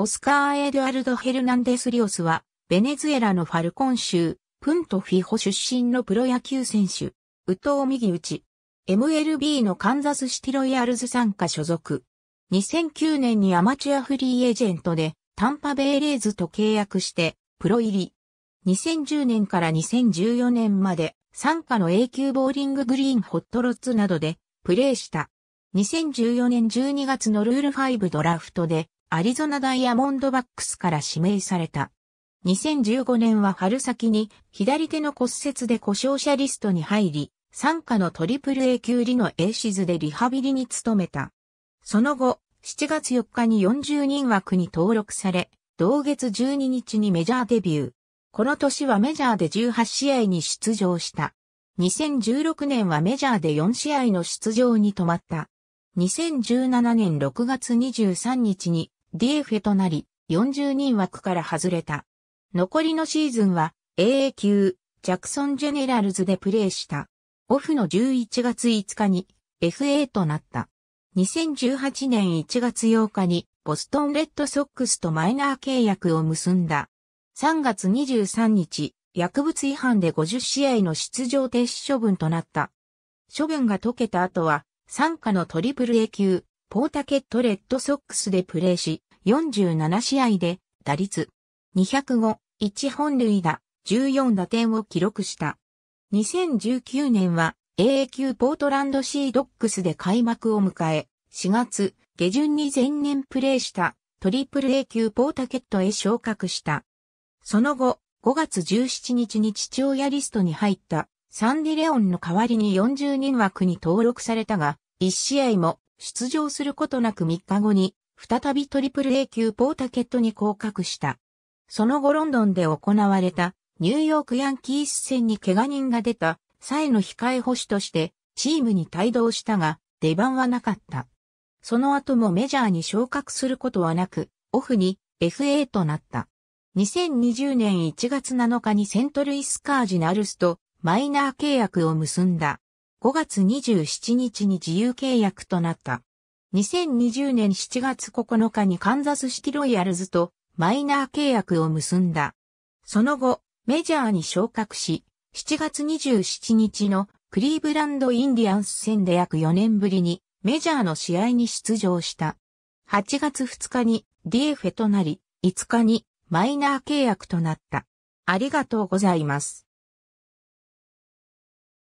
オスカー・エドアルド・ヘルナンデス・リオスは、ベネズエラのファルコン州、プントフィホ出身のプロ野球選手、宇藤右打ち。MLB のカンザスシティロイヤルズ参加所属。2009年にアマチュアフリーエージェントで、タンパベイレーズと契約して、プロ入り。2010年から2014年まで、参加の A 級ボーリンググリーンホットロッツなどで、プレーした。2014年12月のルール5ドラフトで、アリゾナダイヤモンドバックスから指名された。2015年は春先に左手の骨折で故障者リストに入り、参加のトリプル A 級リのエーシズでリハビリに努めた。その後、7月4日に40人枠に登録され、同月12日にメジャーデビュー。この年はメジャーで18試合に出場した。2016年はメジャーで4試合の出場に止まった。2017年6月23日に DF となり、40人枠から外れた。残りのシーズンは AA 級ジャクソンジェネラルズでプレーした。オフの11月5日に FA となった。2018年1月8日にボストンレッドソックスとマイナー契約を結んだ。3月23日、薬物違反で50試合の出場停止処分となった。処分が解けた後は、参加のトリプル A 級、ポータケットレッドソックスでプレーし、47試合で打率205、1本塁打、14打点を記録した。2019年は AA 級ポートランドシードックスで開幕を迎え、4月下旬に前年プレーしたトリプル A 級ポータケットへ昇格した。その後、5月17日に父親リストに入ったサンディレオンの代わりに40人枠に登録されたが、1試合も出場することなく3日後に再びトリプル A 級ポータケットに降格した。その後ロンドンで行われたニューヨークヤンキース戦に怪我人が出た際の控え保守としてチームに帯同したが出番はなかった。その後もメジャーに昇格することはなく、オフに FA となった。2020年1月7日にセントルイスカージナルスとマイナー契約を結んだ。5月27日に自由契約となった。2020年7月9日にカンザスシティロイヤルズとマイナー契約を結んだ。その後、メジャーに昇格し、7月27日のクリーブランドインディアンス戦で約4年ぶりにメジャーの試合に出場した。8月2日に DF となり、5日にマイナー契約となった。ありがとうございます。